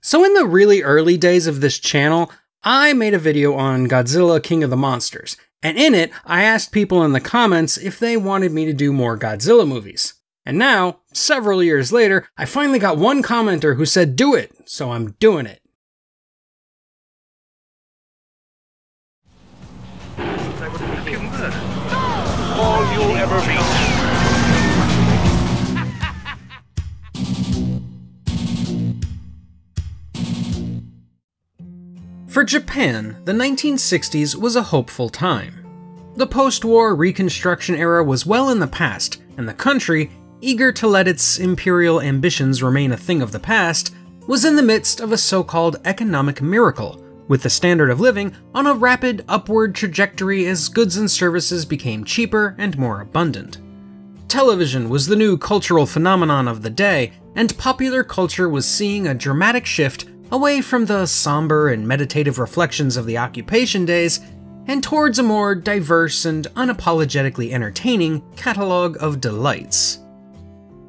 So in the really early days of this channel, I made a video on Godzilla King of the Monsters, and in it, I asked people in the comments if they wanted me to do more Godzilla movies. And now, several years later, I finally got one commenter who said do it, so I'm doing it. All you'll ever be. For Japan, the 1960s was a hopeful time. The post war Reconstruction era was well in the past, and the country, eager to let its imperial ambitions remain a thing of the past, was in the midst of a so called economic miracle, with the standard of living on a rapid upward trajectory as goods and services became cheaper and more abundant. Television was the new cultural phenomenon of the day, and popular culture was seeing a dramatic shift away from the somber and meditative reflections of the occupation days and towards a more diverse and unapologetically entertaining catalog of delights.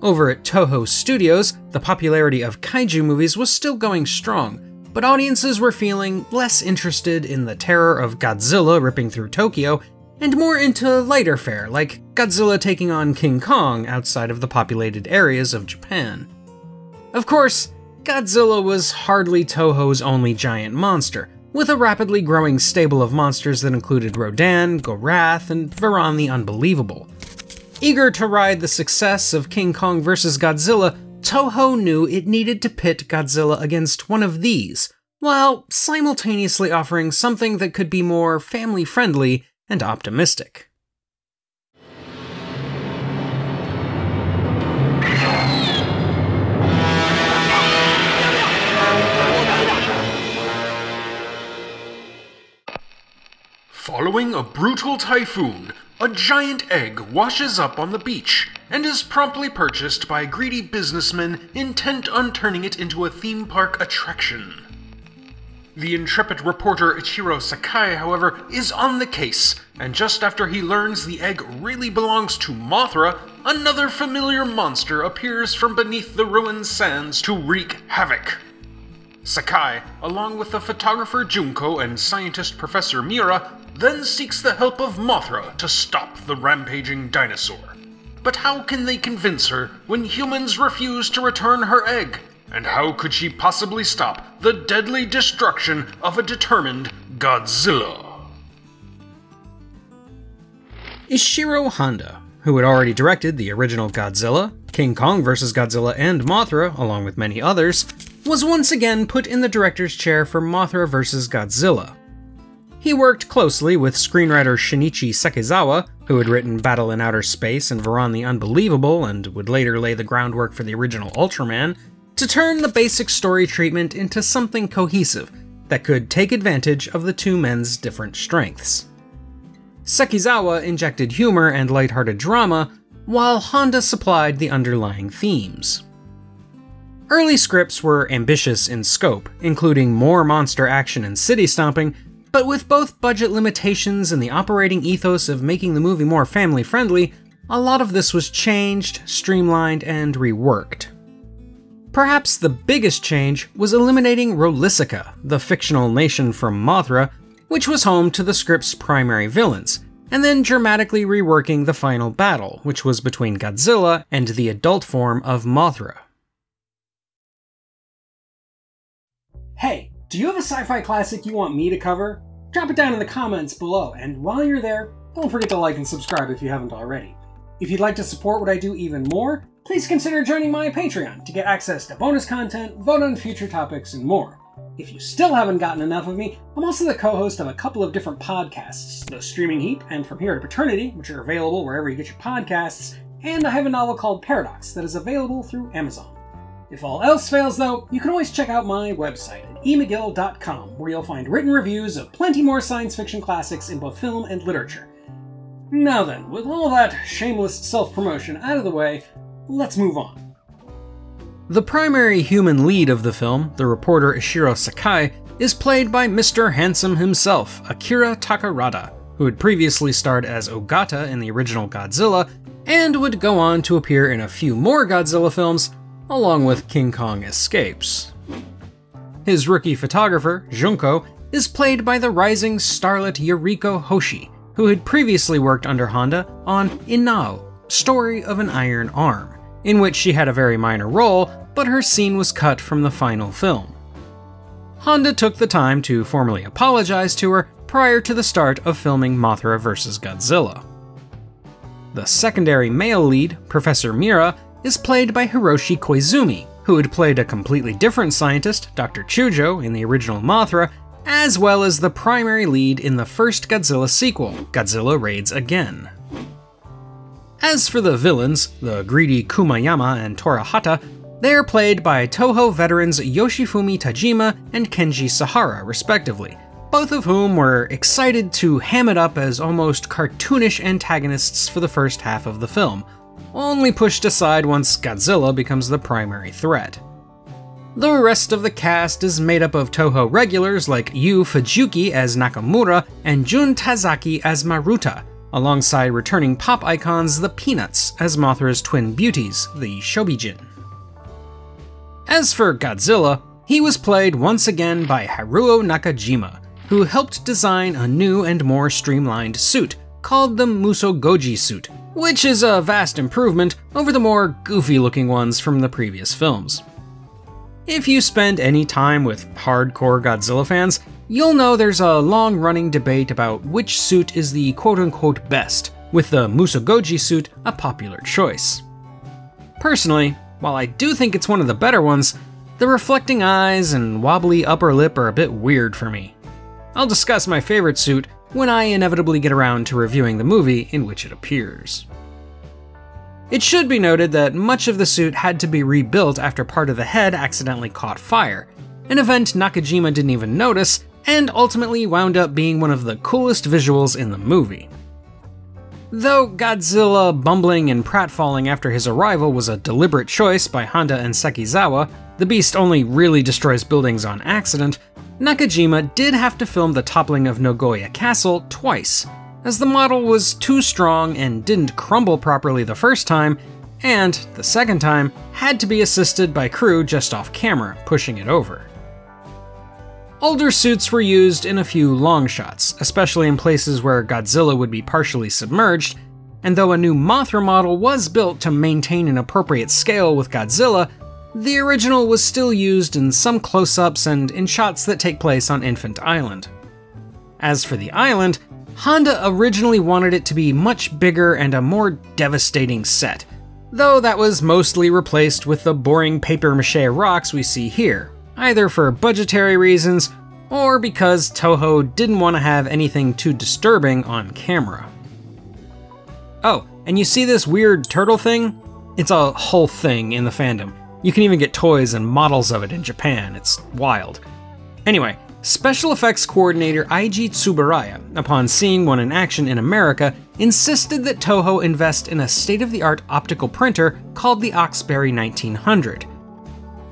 Over at Toho Studios, the popularity of kaiju movies was still going strong, but audiences were feeling less interested in the terror of Godzilla ripping through Tokyo and more into lighter fare like Godzilla taking on King Kong outside of the populated areas of Japan. Of course, Godzilla was hardly Toho's only giant monster, with a rapidly growing stable of monsters that included Rodan, Gorath, and Varan the Unbelievable. Eager to ride the success of King Kong vs. Godzilla, Toho knew it needed to pit Godzilla against one of these, while simultaneously offering something that could be more family friendly and optimistic. Following a brutal typhoon, a giant egg washes up on the beach and is promptly purchased by greedy businessmen intent on turning it into a theme park attraction. The intrepid reporter Ichiro Sakai, however, is on the case, and just after he learns the egg really belongs to Mothra, another familiar monster appears from beneath the ruined sands to wreak havoc. Sakai, along with the photographer Junko and scientist Professor Miura, then seeks the help of Mothra to stop the rampaging dinosaur. But how can they convince her when humans refuse to return her egg? And how could she possibly stop the deadly destruction of a determined Godzilla? Ishiro Honda, who had already directed the original Godzilla, King Kong vs. Godzilla, and Mothra, along with many others, was once again put in the director's chair for Mothra vs. Godzilla. He worked closely with screenwriter Shinichi Sekizawa, who had written Battle in Outer Space and Varan the Unbelievable and would later lay the groundwork for the original Ultraman, to turn the basic story treatment into something cohesive that could take advantage of the two men's different strengths. Sekizawa injected humor and lighthearted drama, while Honda supplied the underlying themes. Early scripts were ambitious in scope, including more monster action and city stomping, but with both budget limitations and the operating ethos of making the movie more family friendly, a lot of this was changed, streamlined, and reworked. Perhaps the biggest change was eliminating Rolisica, the fictional nation from Mothra, which was home to the script's primary villains, and then dramatically reworking the final battle, which was between Godzilla and the adult form of Mothra. Hey, do you have a sci fi classic you want me to cover? Drop it down in the comments below, and while you're there, don't forget to like and subscribe if you haven't already. If you'd like to support what I do even more, please consider joining my Patreon to get access to bonus content, vote on future topics, and more. If you still haven't gotten enough of me, I'm also the co host of a couple of different podcasts The Streaming Heap and From Here to Paternity, which are available wherever you get your podcasts, and I have a novel called Paradox that is available through Amazon. If all else fails, though, you can always check out my website at emagill.com, where you'll find written reviews of plenty more science fiction classics in both film and literature. Now then, with all that shameless self promotion out of the way, let's move on. The primary human lead of the film, the reporter Ishiro Sakai, is played by Mr. Handsome himself, Akira Takarada, who had previously starred as Ogata in the original Godzilla, and would go on to appear in a few more Godzilla films, along with King Kong Escapes. His rookie photographer, Junko, is played by the rising starlet Yuriko Hoshi, who had previously worked under Honda on Inao, Story of an Iron Arm, in which she had a very minor role, but her scene was cut from the final film. Honda took the time to formally apologize to her prior to the start of filming Mothra vs. Godzilla. The secondary male lead, Professor Miura, is played by Hiroshi Koizumi, who had played a completely different scientist, Dr. Chujo, in the original Mothra, as well as the primary lead in the first Godzilla sequel, Godzilla Raids Again. As for the villains, the greedy Kumayama and Torahata, they are played by Toho veterans Yoshifumi Tajima and Kenji Sahara, respectively, both of whom were excited to ham it up as almost cartoonish antagonists for the first half of the film, only pushed aside once Godzilla becomes the primary threat. The rest of the cast is made up of Toho regulars like Yu Fujiki as Nakamura and Jun Tazaki as Maruta, alongside returning pop icons the Peanuts as Mothra's twin beauties, the Shobijin. As for Godzilla, he was played once again by Haruo Nakajima, who helped design a new and more streamlined suit called the Musogoji suit, which is a vast improvement over the more goofy looking ones from the previous films. If you spend any time with hardcore Godzilla fans, you'll know there's a long running debate about which suit is the quote unquote best, with the Musogoji suit a popular choice. Personally, while I do think it's one of the better ones, the reflecting eyes and wobbly upper lip are a bit weird for me. I'll discuss my favorite suit when I inevitably get around to reviewing the movie in which it appears. It should be noted that much of the suit had to be rebuilt after part of the head accidentally caught fire, an event Nakajima didn't even notice, and ultimately wound up being one of the coolest visuals in the movie. Though Godzilla bumbling and pratfalling after his arrival was a deliberate choice by Honda and Sekizawa, the beast only really destroys buildings on accident, Nakajima did have to film the toppling of Nagoya Castle twice, as the model was too strong and didn't crumble properly the first time, and the second time had to be assisted by crew just off camera, pushing it over. Older suits were used in a few long shots, especially in places where Godzilla would be partially submerged, and though a new Mothra model was built to maintain an appropriate scale with Godzilla, the original was still used in some close ups and in shots that take place on Infant Island. As for the island, Honda originally wanted it to be much bigger and a more devastating set, though that was mostly replaced with the boring papier-mâché rocks we see here, either for budgetary reasons or because Toho didn't want to have anything too disturbing on camera. Oh, and you see this weird turtle thing? It's a whole thing in the fandom. You can even get toys and models of it in Japan, it's wild. Anyway, Special effects coordinator Eiji Tsuburaya, upon seeing one in action in America, insisted that Toho invest in a state of the art optical printer called the Oxberry 1900.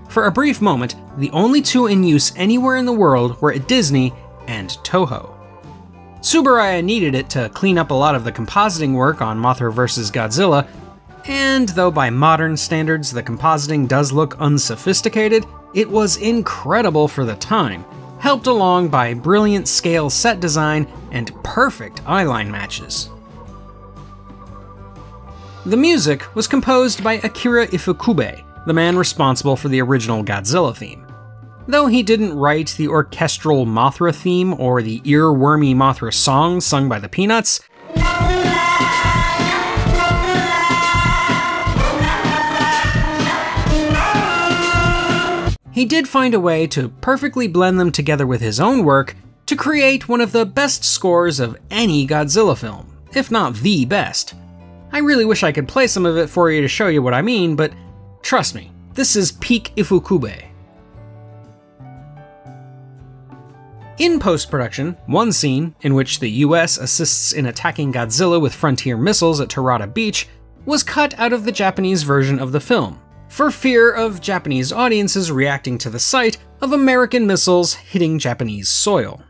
For a brief moment, the only two in use anywhere in the world were at Disney and Toho. Tsuburaya needed it to clean up a lot of the compositing work on Mothra vs. Godzilla, and though by modern standards the compositing does look unsophisticated, it was incredible for the time helped along by brilliant scale set design and perfect eyeline matches. The music was composed by Akira Ifukube, the man responsible for the original Godzilla theme. Though he didn't write the orchestral Mothra theme or the earwormy Mothra song sung by the Peanuts, he did find a way to perfectly blend them together with his own work to create one of the best scores of any Godzilla film, if not the best. I really wish I could play some of it for you to show you what I mean, but trust me, this is peak Ifukube. In post production, one scene, in which the US assists in attacking Godzilla with frontier missiles at Tarada Beach, was cut out of the Japanese version of the film, for fear of Japanese audiences reacting to the sight of American missiles hitting Japanese soil.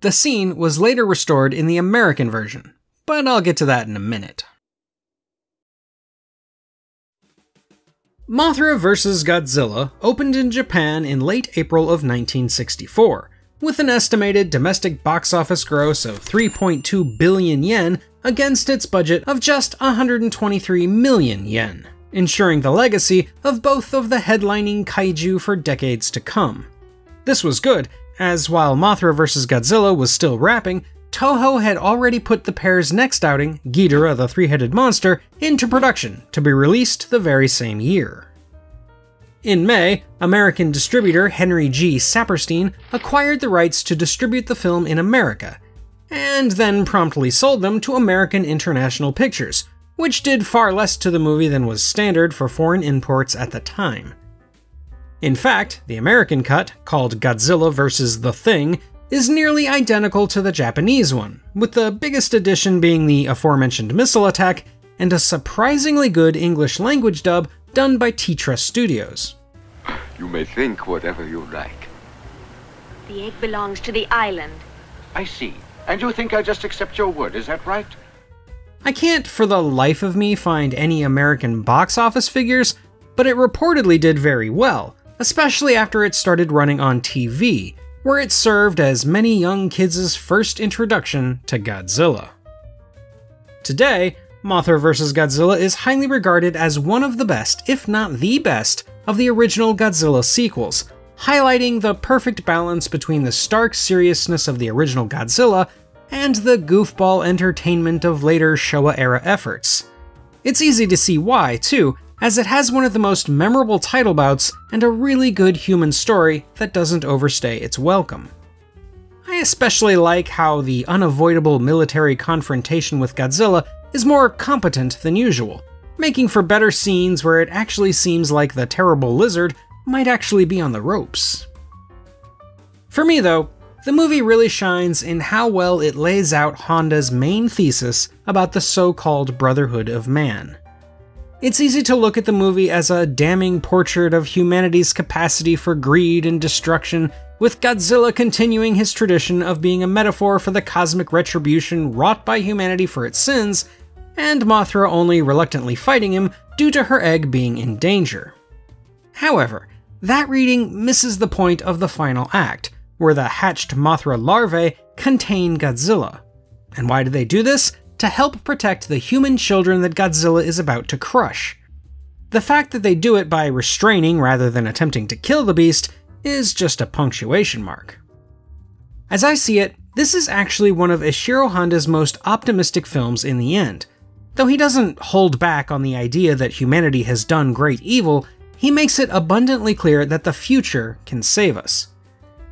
The scene was later restored in the American version, but I'll get to that in a minute. Mothra vs. Godzilla opened in Japan in late April of 1964, with an estimated domestic box office gross of 3.2 billion yen against its budget of just 123 million yen, ensuring the legacy of both of the headlining kaiju for decades to come. This was good, as while Mothra vs. Godzilla was still wrapping, Toho had already put the pair's next outing, Ghidorah the Three Headed Monster, into production to be released the very same year. In May, American distributor Henry G. Saperstein acquired the rights to distribute the film in America, and then promptly sold them to American International Pictures, which did far less to the movie than was standard for foreign imports at the time. In fact, the American cut, called Godzilla vs. The Thing, is nearly identical to the Japanese one, with the biggest addition being the aforementioned missile attack and a surprisingly good English language dub done by Titra Studios. You may think whatever you like. The egg belongs to the island. I see. And you think I'll just accept your word, is that right? I can't for the life of me find any American box office figures, but it reportedly did very well, especially after it started running on TV, where it served as many young kids' first introduction to Godzilla. Today, Mothra vs. Godzilla is highly regarded as one of the best, if not the best, of the original Godzilla sequels, highlighting the perfect balance between the stark seriousness of the original Godzilla and the goofball entertainment of later Showa era efforts. It's easy to see why, too, as it has one of the most memorable title bouts and a really good human story that doesn't overstay its welcome. I especially like how the unavoidable military confrontation with Godzilla is more competent than usual, making for better scenes where it actually seems like the terrible lizard might actually be on the ropes. For me, though, the movie really shines in how well it lays out Honda's main thesis about the so called Brotherhood of Man. It's easy to look at the movie as a damning portrait of humanity's capacity for greed and destruction, with Godzilla continuing his tradition of being a metaphor for the cosmic retribution wrought by humanity for its sins, and Mothra only reluctantly fighting him due to her egg being in danger. However, that reading misses the point of the final act, where the hatched Mothra larvae contain Godzilla. And why do they do this? to help protect the human children that Godzilla is about to crush. The fact that they do it by restraining rather than attempting to kill the beast is just a punctuation mark. As I see it, this is actually one of Ishiro Honda's most optimistic films in the end. Though he doesn't hold back on the idea that humanity has done great evil, he makes it abundantly clear that the future can save us.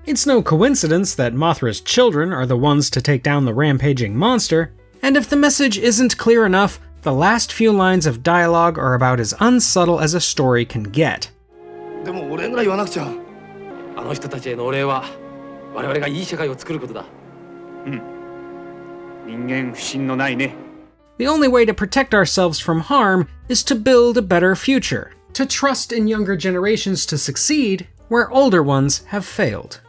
It's no coincidence that Mothra's children are the ones to take down the rampaging monster, and if the message isn't clear enough, the last few lines of dialogue are about as unsubtle as a story can get. The only way to protect ourselves from harm is to build a better future, to trust in younger generations to succeed where older ones have failed.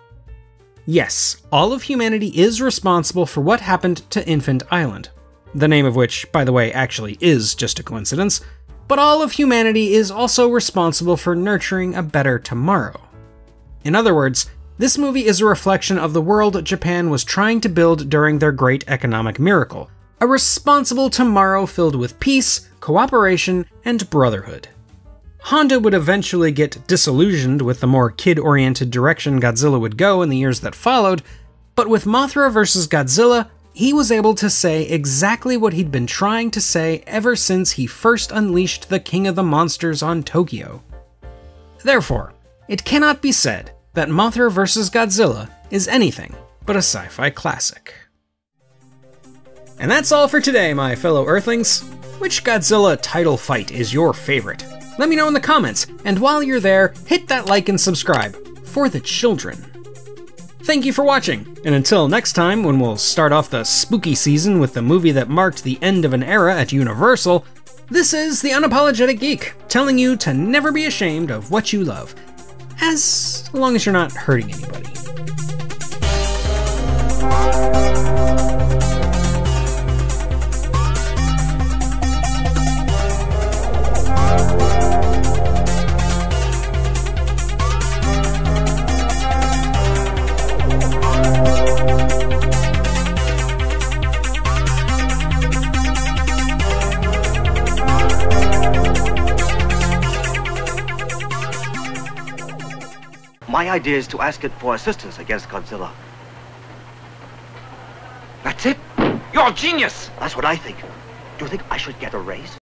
Yes, all of humanity is responsible for what happened to Infant Island, the name of which, by the way, actually is just a coincidence, but all of humanity is also responsible for nurturing a better tomorrow. In other words, this movie is a reflection of the world Japan was trying to build during their great economic miracle a responsible tomorrow filled with peace, cooperation, and brotherhood. Honda would eventually get disillusioned with the more kid oriented direction Godzilla would go in the years that followed, but with Mothra vs. Godzilla, he was able to say exactly what he'd been trying to say ever since he first unleashed the King of the Monsters on Tokyo. Therefore, it cannot be said that Mothra vs. Godzilla is anything but a sci fi classic. And that's all for today, my fellow Earthlings. Which Godzilla title fight is your favorite? Let me know in the comments, and while you're there, hit that like and subscribe for the children. Thank you for watching, and until next time when we'll start off the spooky season with the movie that marked the end of an era at Universal, this is The Unapologetic Geek, telling you to never be ashamed of what you love, as long as you're not hurting anybody. My idea is to ask it for assistance against Godzilla. That's it? You're a genius! That's what I think. Do you think I should get a raise?